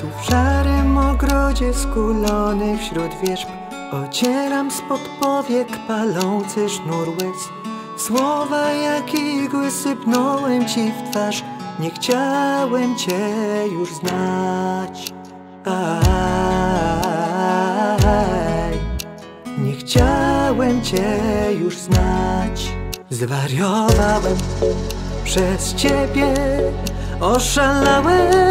Tu w szarym ogrodzie skulony wśród wierzb. Ocieram spod powiek palący sznur łez. Słowa jak igły sypnąłem ci w twarz. Nie chciałem cię już znać. Aj, nie chciałem cię już znać. Zwariowałem przez ciebie. Oszalałem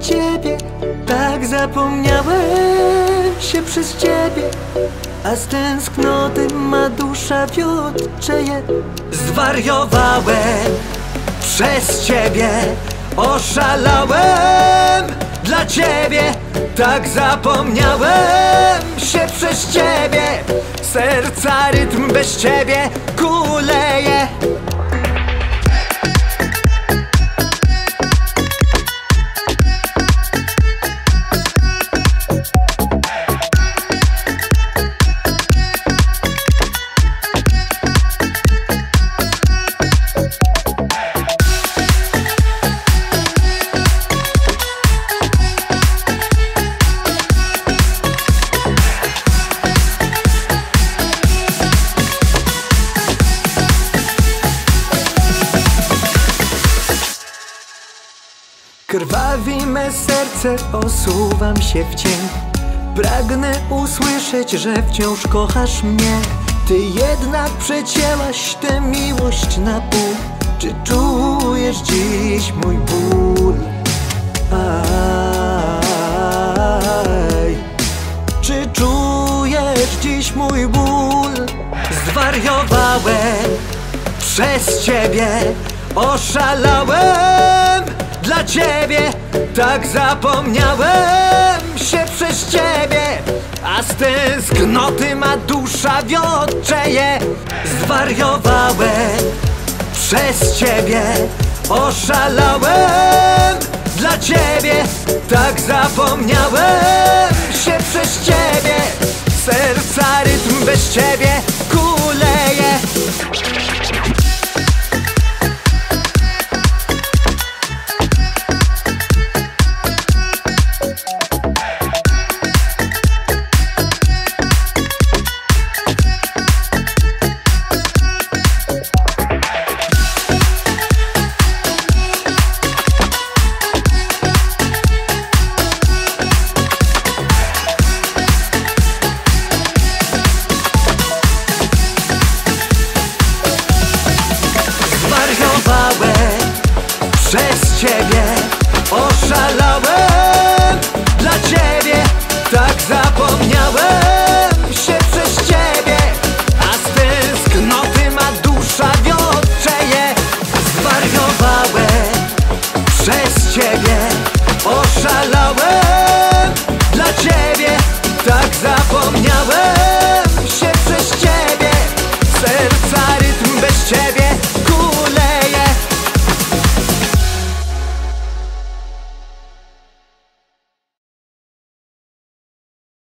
ciebie. Tak zapomniałem się przez ciebie. A z tęsknoty ma dusza wiotczeje Zwariowałem. Przez ciebie Oszalałem. Dla ciebie Tak zapomniałem się przez ciebie. Serca rytm bez ciebie kuleje Krwawi me serce, osuwam się w cień. Pragnę usłyszeć, że wciąż kochasz mnie. Ty jednak przecięłaś tę miłość na pół. Czy czujesz dziś mój ból? Aj, czy czujesz dziś mój ból? Zwariowałem przez ciebie, oszalałem dla ciebie, tak zapomniałem się przez ciebie, a z tęsknoty ma dusza wiotczeje. Zwariowałem przez ciebie, oszalałem dla ciebie, tak zapomniałem się przez ciebie, serca rytm bez ciebie oszalałem Dla ciebie tak zapomniałem.